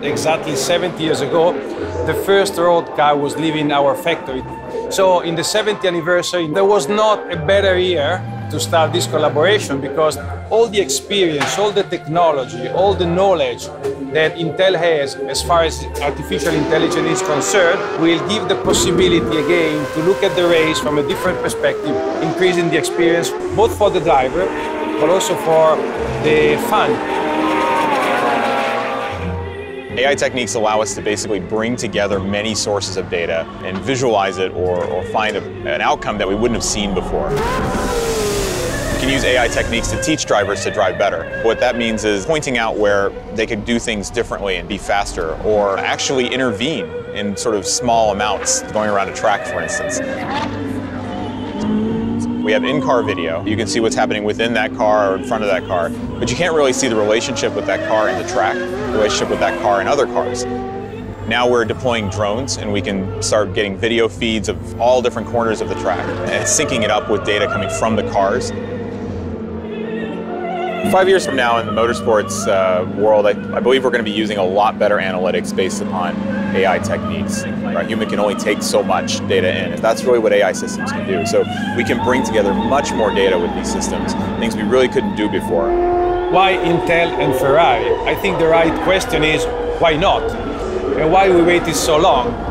Exactly 70 years ago, the first road car was leaving our factory. So in the 70th anniversary, there was not a better year to start this collaboration because all the experience, all the technology, all the knowledge that Intel has as far as artificial intelligence is concerned will give the possibility again to look at the race from a different perspective, increasing the experience both for the driver but also for the fan. AI techniques allow us to basically bring together many sources of data and visualize it or, or find a, an outcome that we wouldn't have seen before. Can use AI techniques to teach drivers to drive better. What that means is pointing out where they could do things differently and be faster, or actually intervene in sort of small amounts, going around a track, for instance. We have in-car video. You can see what's happening within that car or in front of that car, but you can't really see the relationship with that car and the track, the relationship with that car and other cars. Now we're deploying drones and we can start getting video feeds of all different corners of the track and syncing it up with data coming from the cars. Five years from now in the motorsports uh, world, I, I, believe we're going to be using a lot better analytics based upon AI techniques. A human can only take so much data in. And that's really what AI systems can do. So we can bring together much more data with these systems, things we really couldn't do before. Why Intel and Ferrari? I think the right question is why not? And why we waited so long?